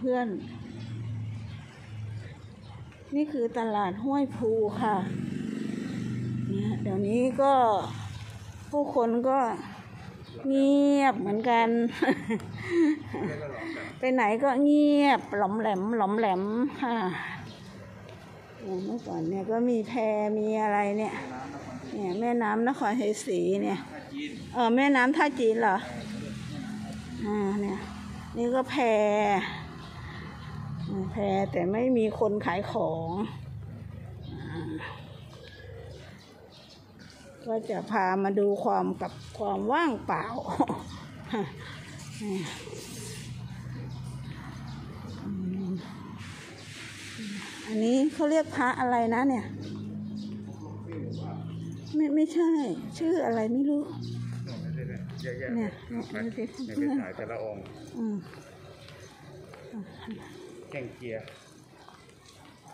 เพื่อนๆ นี่คือตลาดห้วยภูค่ะ เนี่ยเดี๋ยวนี้ก็ผู้คนก็เงียบเหมือนกัน ไปไหนก็เงียบหลอมแหลมหลอมแหลมค่ะเนี่ยเมื่อก่อนเนี่ยก็มีแพมีอะไรเนี่ย เนี่ยแม่น้ำนครเฮศรีเนี่ย เออแม่น้ำท่าจีนเหรอ อ่าเนี่ย นี่ก็แพ แพแต่ไม่มีคนขายของอ่าก็จะพามาดูความกับความว่างเปล่านี่อืมอันนี้เขาเรียกพระอะไรนะเนี่ย ไม่ไม่ใช่ ชื่ออะไรไม่รู้เยอะแยะเนี่ยเนี่ยดูสิเนี่ยเพื่เป็นอนสายแต่ละองค์อืม แข่งเกียร์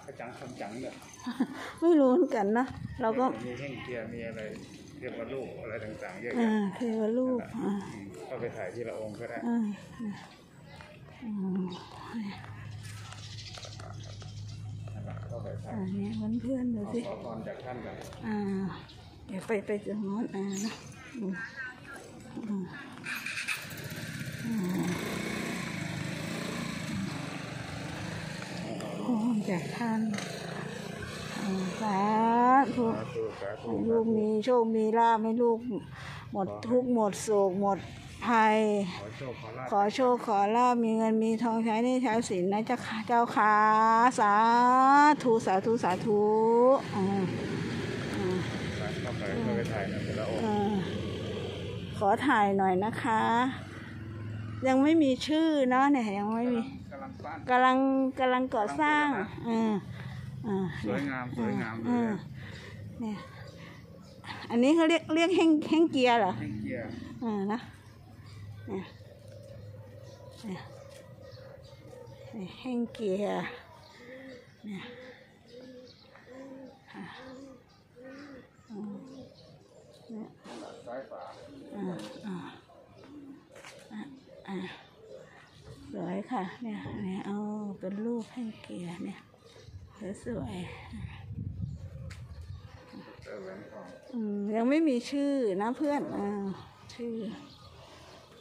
กระจังคำจังเนี่ยไม่รู้เหมือนกันนะ เราก็มีแข่งเกียร์มีอะไรเรียกว่าลูกอะไรต่างๆเยอะอ่าแยะเทวรูปอ่าอืมก็ไปถ่ายที่ละองค์ก็ได้อ่าอืมนะครับก็ไปถ่ายอ่าเนี่ยเพื่อนๆดูสิขอพรจากท่านกันอ่า เดี๋ยวไปไปตรงโน้นอ่านะอืมอืมอืมโอ้ จากท่านอ่าสาธุสาธุสาธุให้ลูกมีโชคมีลาภให้ลูก หมดทุกข์หมดโศกหมดภัย ขอโชคขอลาภขอโชคขอลาบมีเงินมีทองใช้หนี่ใช้สินนะเจ้าค่ะเจ้าค่ะสาธุสาธุสาธุอ่าอ่าเข้าไปก็ไปถ่ายในแต่ละองค์อ่าขอถ่ายหน่อยนะคะ ยังไม่มีชื่อเนาะเนี่ยยังไม่มี กำลังปั้นกำลังกำลังก่อสร้างอ่าอ่าสวยงามสวยงามเลอ่ายเนี่ย อันนี้เขาเรียกเรียกแห้งแห้งเกียร์เหรอแข่งเกียร์อ่านะเนี่ยเนี่ยเนี่ยแห้งเกียร์เนี่ยอะอืมเนี่ยซ้ายฝาอ่าอ่าอะอะสวย ค่ะ เนี่ยเนี่ยเอาเป็นรูปแห้เกียร์เนี่ยสวยอืมยังไม่มีชื่อนะเพื่อนอ่าชื่อ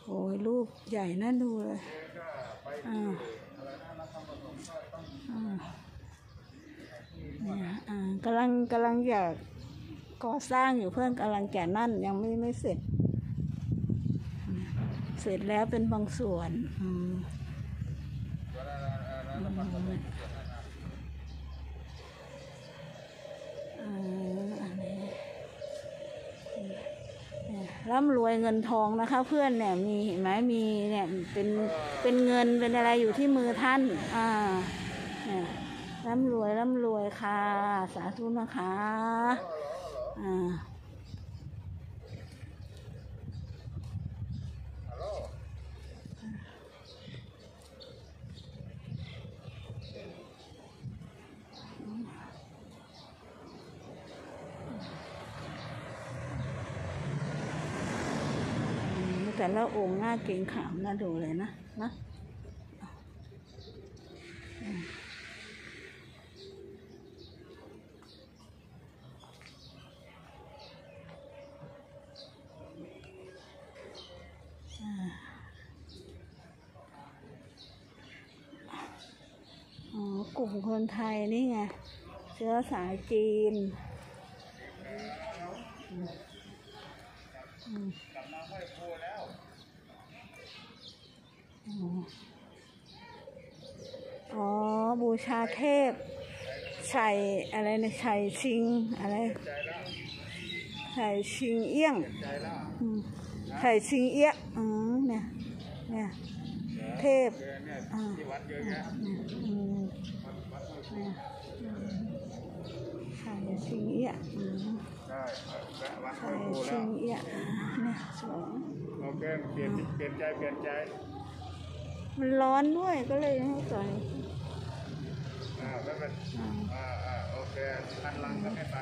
โอ้ยรูปใหญ่น่าดูเลยอ่าอ่าเนี่ยอ่ากำลังกำลังอยากก่อสร้างอยู่เพื่อนกำลังแก่นั่นยังไม่ไม่เสร็จ เสร็จแล้วเป็นบางส่วนอืม ร่ำรวยเงินทองนะคะ เพื่อนเนี่ยมีเห็นไหมมีเนี่ยเป็นเป็นเงินเป็นอะไรอยู่ที่มือท่าน อ่าเนี่ยร่ำรวยร่ำรวยค่ะ สาธุนะคะ อ่า ละองค์หน้าเกรงขามน่าดูเลยนะนะอ๋อกลุ่มคนไทยนี่ไงเชื้อสายจีน อืมอืม กลับมาห้อยโพแล้ว อ๋อ บูชาเทพชัยอะไรนะชัยชิงอะไรใจแล้วชัยชิงเอี้ยงใจแล้วอืมชัยชิงเอี้ยอืมเนี่ย เนี่ย เทพอ่าที่ชัยชิงเอี้ยได้แวะวัดห้ชัวยยโพแล้ชิวงเอี้ยเนี่ยสวยโอเคเปลี่ยนเปลี่ยนใจเปลี่ยนใจ มันร้อนด้วยก็เลยให้ใส่อ่าไม่เป็นอ่าอ่าอ่าโอเคทันลังก็ไม่ไป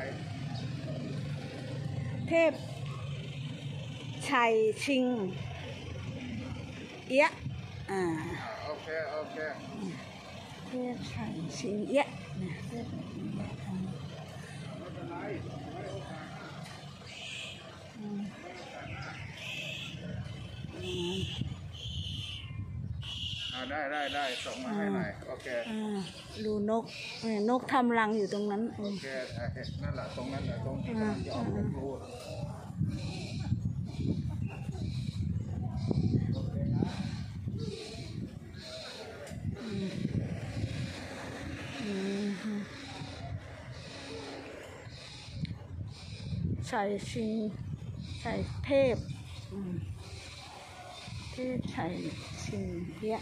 เทพ ชัยชิง เอี้ยะอ่าโอเค โอเค เทพไถ่ชิง เอี้ยะนะเทพไถ่ชิงเอี้ยะทำอืมอืม อ่า ได้ได้ได้ส่งมาให้หน่อยโอเคอ่าดูนกเนี่ยนกทำรังอยู่ตรงนั้นอืโอมเคอะนั่นแหละตรงนั้นแหละตรงที่กำลังจะออกจากรูโอเคนะอืมใส่ชิงใส่เทพอืมเทพใส่ชิงเอี้ย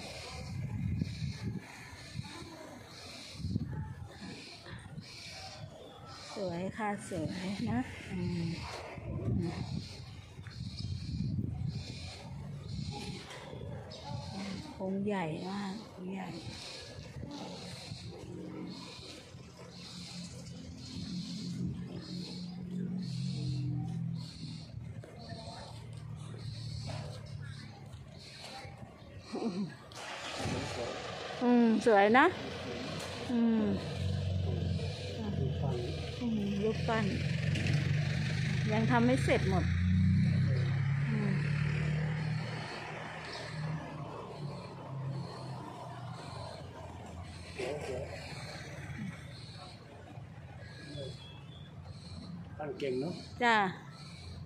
สวยค่ะสวยนะองค์ใหญ่มากองค์ใหญ่อืม สวยนะ อืม ปปั้น ยังทำไม่เสร็จหมดอืมตั้งเก่งเนาะจ้า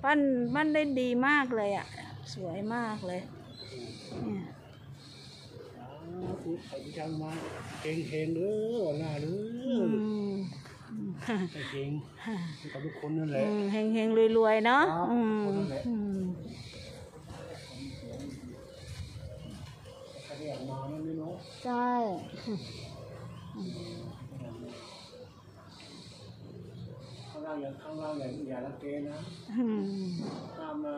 ปั้นปั้นได้ดีมากเลยอะ สวยมากเลยเนี่ยพูดไปจังมาเก่งเฮงเด้อหน้าเด้อื อมฮ่าเก่งฮ่ากับทุกคนนั่นแหอืละมเฮงเฮงๆรวยๆเนาะครับอืมคนนั้นแหละอืมถ้าเรียกมานั่นนี่เนาะใช่ข้างล่างอย่าข้างล่างอย่าอย่าละเกนะอืมตามมา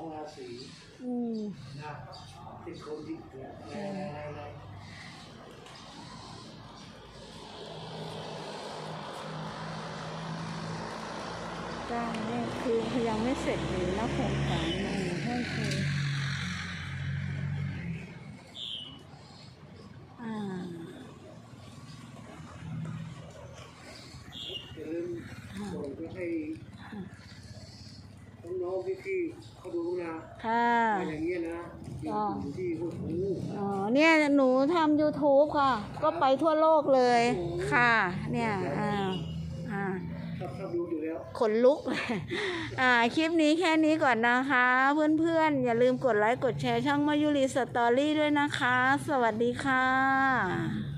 องราศีอืมนะที่คนที่เกิดในในในในจ้าเนี่ยคือยังไม่เสร็จเลยนะโครงการมันให้คืออ่า อย่าลืมส่งไปให้น้องๆพี่ๆเขาดูนะ ค่ะ อะไรอย่างเงี้ยนะอยู่ที่หัวหู อ๋อ เนี่ยหนูทำ YouTube ค่ะ ก็ไปทั่วโลกเลยค่ะ เนี่ยอ่าอ่าขนลุก อ่า คลิปนี้แค่นี้ก่อนนะคะ เพื่อนๆ อย่าลืมกดไลค์ กดแชร์ช่องมายุรีสตอรี่ด้วยนะคะ สวัสดีค่ะ